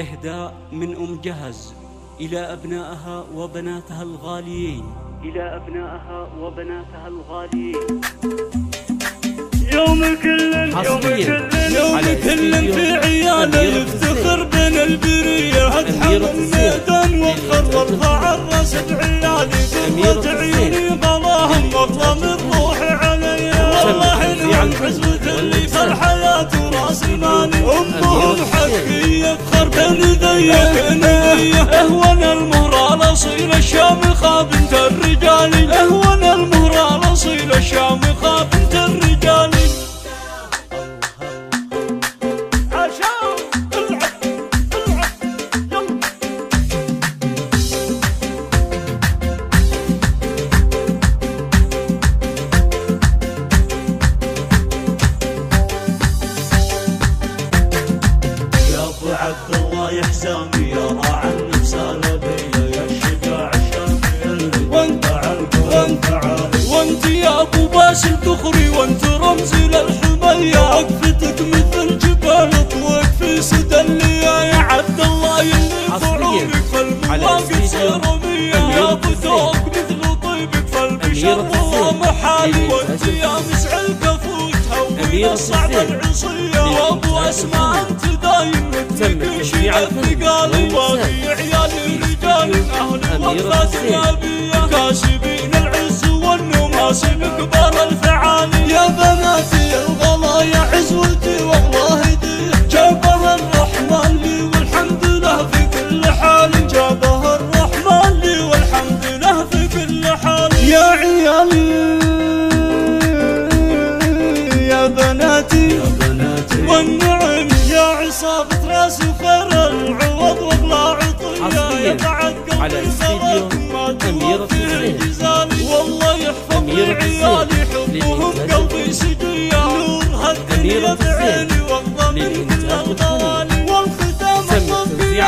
إهداء من أم جهز إلى أبنائها وبناتها الغاليين. إلى أبنائها وبناتها الغاليين. يوم كل يوم كل يوم على كل في عياله يفتخر بين البرية. ادحم أميرة الميدان وخر وارفع الرأس بعيالي أميرة قرة عيوني غلاهم واظلم الروح علي. والله انهم عزوة اللي في الحياة راس مالي امهم حقي يفخر بين ذي نية أهون المهر الاصيل الشامخة بنت الرجال يا حسامي يا راعى النفس الابيه يا الشجاع الشامي وانت عالقوم وانت عالي وانت يا أبو باسل تخري وانت رمزي للحميه وقفتك مثل جبال طويق في سدى الليا يا عبد الله يلي طعونك فالمواقف أميرة يا أبو. ذوق مثل طيبك فالبشر والله. محالي. للي وانت يا مسع الكفوت أميرة هوي الصعب. العصيه وابو أسماء أنت دايم تم تشجيع والإنسان. واقي عيالي رجال أهل الزين. النبية كاسبين العز والنماس بكبار الفعالي يا بناتي عصابة راس وفرن عوض وضلع طيا يتعقل على أستديو أميرة الجزال والله يحفظ لي عيالي حبهم قلبي سجيا نور هالدنيا بعيني والضمير من الغالي والختام الصبي